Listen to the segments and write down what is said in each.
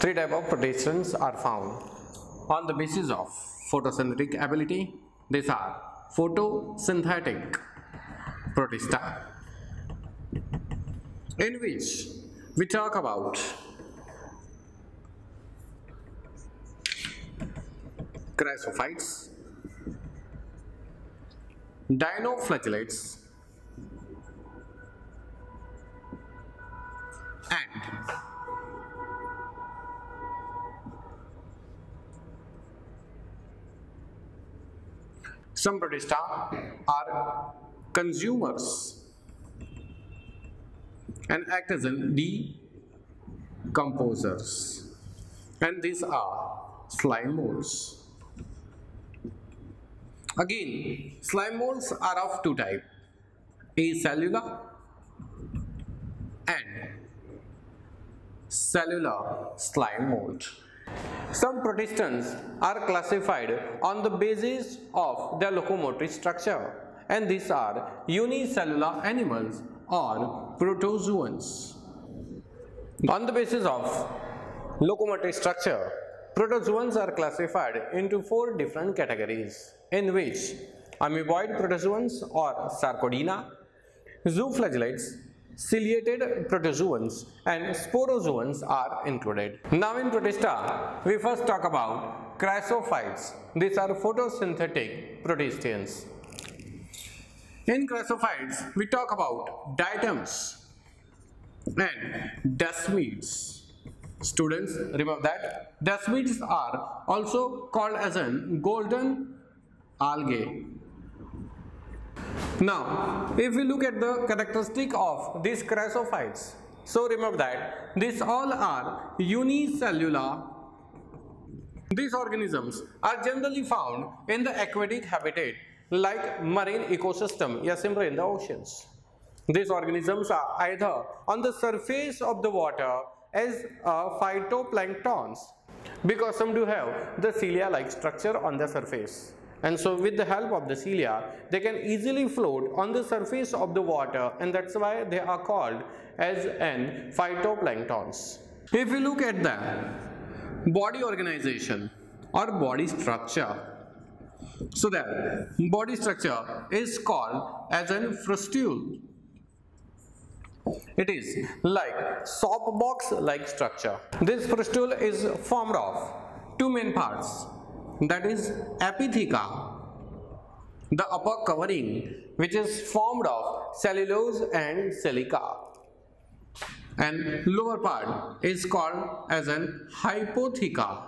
Three type of protistans are found on the basis of photosynthetic ability. These are photosynthetic protista in which we talk about chrysophytes, dinoflagellates and some protista are consumers and act as in decomposers. And these are slime molds. Again slime molds are of two type acellular and cellular slime mold some protistans are classified on the basis of their locomotor structure and these are unicellular animals or protozoans. On the basis of locomotor structure, protozoans are classified into four different categories in which amoeboid protozoans or sarcodina, zooflagellates, ciliated protozoans and sporozoans are included. Now in protista, we first talk about chrysophytes. These are photosynthetic protistans. In chrysophytes, we talk about diatoms and desmids. Students, remember that desmids are also called as an golden algae now, if we look at the characteristic of these chrysophytes, so remember that these all are unicellular. These organisms are generally found in the aquatic habitat like marine ecosystem, yes, simply in the oceans. These organisms are either on the surface of the water as uh, phytoplanktons because some do have the cilia-like structure on the surface and so with the help of the cilia they can easily float on the surface of the water and that's why they are called as an phytoplanktons. If you look at the body organization or body structure so the body structure is called as an frustule. It is like soap box like structure. This frustule is formed of two main parts that is epitheca the upper covering which is formed of cellulose and silica. And lower part is called as an hypotheca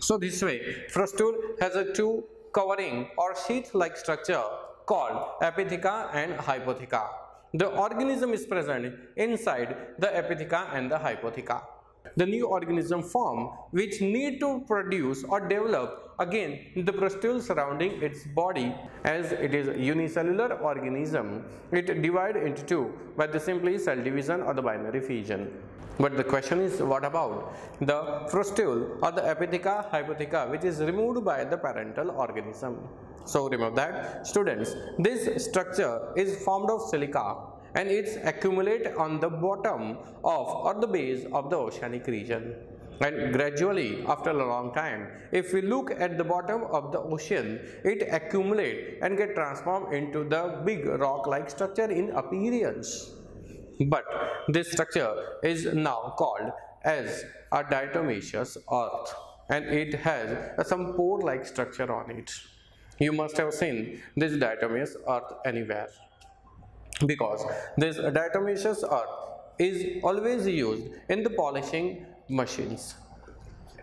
so this way frustule has a two covering or sheath like structure called epitheca and hypotheca the organism is present inside the epitheca and the hypotheca the new organism form which need to produce or develop again the frustule surrounding its body. As it is unicellular organism it divide into two by the simply cell division or the binary fission. But the question is what about the frustule or the epitheca hypotheca which is removed by the parental organism? So remember that students this structure is formed of silica and it's accumulate on the bottom of or the base of the oceanic region. And gradually after a long time if we look at the bottom of the ocean it accumulate and get transformed into the big rock like structure in appearance. But this structure is now called as a diatomaceous earth and it has some pore like structure on it. You must have seen this diatomaceous earth anywhere because this diatomaceous earth is always used in the polishing machines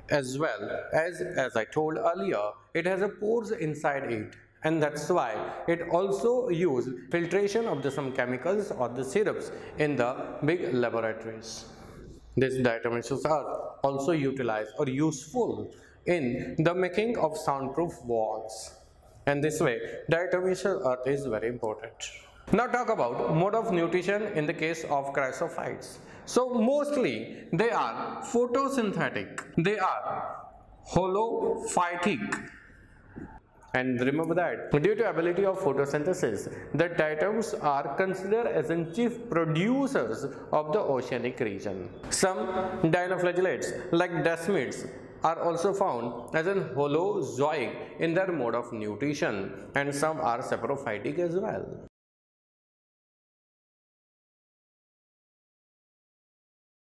as well as as I told earlier it has a pores inside it and that's why it also use filtration of the some chemicals or the syrups in the big laboratories. This diatomaceous earth also utilized or useful in the making of soundproof walls and this way diatomaceous earth is very important. Now talk about mode of nutrition in the case of chrysophytes. So mostly they are photosynthetic, they are holophytic And remember that due to ability of photosynthesis, the diatoms are considered as in chief producers of the oceanic region. Some dinoflagellates like desmids are also found as an holozoic in their mode of nutrition and some are saprophytic as well.